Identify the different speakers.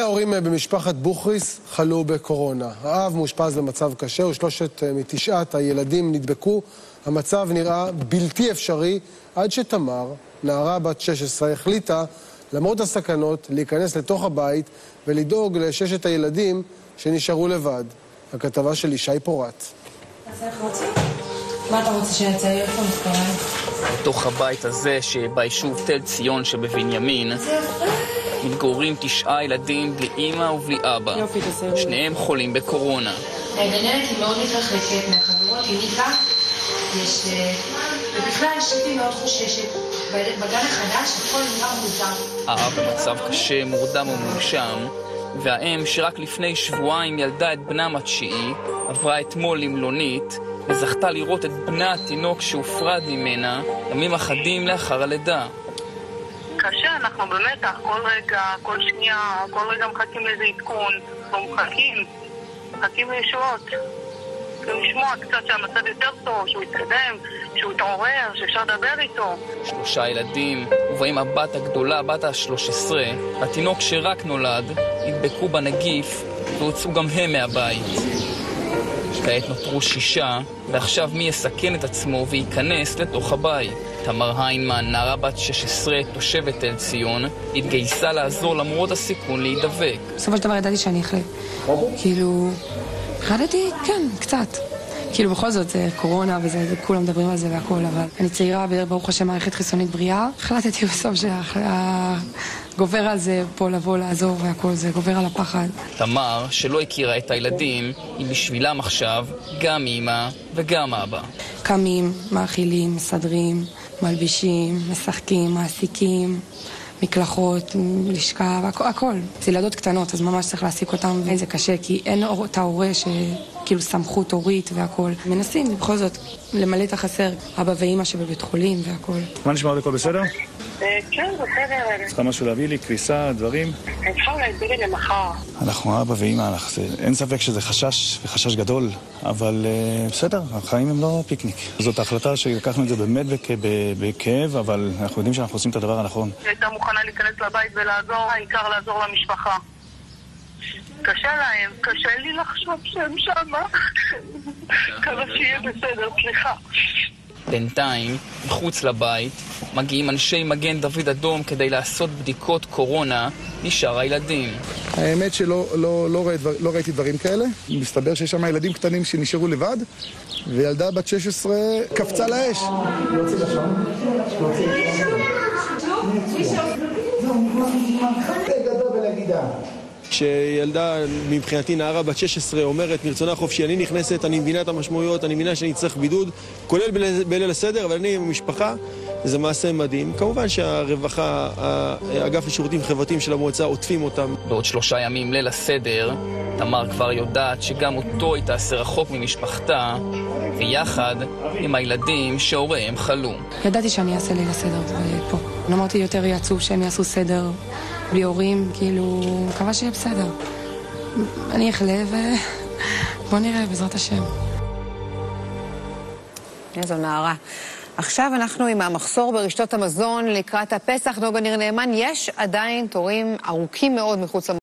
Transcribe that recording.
Speaker 1: ההורים במשפחת בוכריס חלו בקורונה. האב מאושפז במצב קשה ושלושת מתשעת הילדים נדבקו. המצב נראה בלתי אפשרי עד שתמר, נערה בת 16, החליטה, למרות הסכנות, להיכנס לתוך הבית ולדאוג לששת הילדים שנשארו לבד. הכתבה של ישי פורת.
Speaker 2: מה אתה רוצה שיצא? איפה מתקרב?
Speaker 3: בתוך הבית הזה שביישוב תל ציון שבבנימין מתגוררים תשעה ילדים בלי אימא ובלי אבא.
Speaker 2: יופי, תסיימו.
Speaker 3: שניהם חולים בקורונה.
Speaker 2: הגננת היא מאוד מתרחקת מהחברות, היא ניקה. יש... אה, ובכלל, אשתי מאוד חוששת. בגן החדש הכל נראה מוזר.
Speaker 3: האב במצב קשה, מורדם ומונשם, והאם שרק לפני שבועיים ילדה את בנם התשיעי, עברה אתמול למלונית, וזכתה לראות את בנה התינוק שהופרד ממנה ימים אחדים לאחר הלידה.
Speaker 4: קשה, אנחנו במתח, כל רגע, כל שנייה, כל רגע מחכים לאיזה עדכון, אנחנו מחכים, מחכים לישועות. צריכים לשמוע קצת שהמצב יותר טוב, שהוא יתקדם, שהוא יתעורר, שאפשר לדבר איתו.
Speaker 3: שלושה ילדים, ובהם הבת הגדולה, בת ה-13, והתינוק שרק נולד, נדבקו בנגיף והוצאו גם הם מהבית. כעת נותרו שישה, ועכשיו מי יסכן את עצמו וייכנס לתוך הבית? תמר היינמן, נערה בת 16, תושבת תל ציון, התגייסה לעזור למרות הסיכון להידבק.
Speaker 5: בסופו של דבר ידעתי שאני אחלה. כאילו, חרדתי, כן, קצת. כאילו בכל זאת זה קורונה וזה, זה, כולם מדברים על זה והכל, אבל אני צעירה, ברוך השם מערכת חיסונית בריאה. החלטתי בסוף שגובר על זה פה לבוא לעזור והכל, זה גובר על הפחד.
Speaker 3: תמר, שלא הכירה את הילדים, היא בשבילם עכשיו גם אימא וגם אבא.
Speaker 5: קמים, מאכילים, מסדרים, מלבישים, משחקים, מעסיקים. מקלחות, לשכה, הכל, הכל. זה ילדות קטנות, אז ממש צריך להעסיק אותן, וזה קשה, כי אין את ההורה שכאילו סמכות הורית והכל. מנסים בכל זאת למלא את החסר, אבא ואימא שבבית חולים והכל.
Speaker 6: מה נשמע עוד הכל בסדר?
Speaker 4: אה, כן, בסדר.
Speaker 6: צריכה משהו להביא לי? כביסה, דברים?
Speaker 4: אפשר להסביר לי למחר.
Speaker 6: אנחנו אבא ואימא, אין ספק שזה חשש, וחשש גדול, אבל אה, בסדר, החיים הם לא פיקניק. זאת החלטה שלקחנו את זה באמת בכאב, אבל אנחנו יודעים שאנחנו עושים את הדבר הנכון.
Speaker 4: היא הייתה מוכנה להיכנס לבית ולעזור, העיקר לעזור למשפחה. קשה להם, קשה לי לחשוב שהם שמה. מקווה שיהיה בסדר, סליחה.
Speaker 3: בינתיים, מחוץ לבית, מגיעים אנשי מגן דוד אדום כדי לעשות בדיקות קורונה לשאר הילדים.
Speaker 7: האמת שלא לא, לא, ראית, לא ראיתי דברים כאלה. מסתבר שיש שם ילדים קטנים שנשארו לבד, וילדה בת 16 קפצה לאש.
Speaker 8: כשילדה, מבחינתי נערה בת 16, אומרת מרצונה החופשי, אני נכנסת, אני מבינה את המשמעויות, אני מבינה שאני צריך בידוד, כולל בליל- בליל הסדר, אבל אני עם המשפחה, זה מעשה מדהים. כמובן שהרווחה, האגף לשירותים חברתיים של המועצה עוטפים אותם.
Speaker 3: בעוד שלושה ימים ליל הסדר, תמר כבר יודעת שגם אותו היא תעשה רחוק ממשפחתה, ויחד עם הילדים שהוריהם חלו.
Speaker 5: ידעתי שאני אעשה ליל הסדר פה. אמרתי יותר יהיה עצוב שהם יעשו סדר בלי הורים, כאילו, מקווה שיהיה בסדר. אני אחלה ובוא נראה, בעזרת השם.
Speaker 9: איזו נערה. עכשיו אנחנו עם המחסור ברשתות המזון לקראת הפסח. נוגה ניר נאמן, יש עדיין תורים ארוכים מאוד מחוץ למ...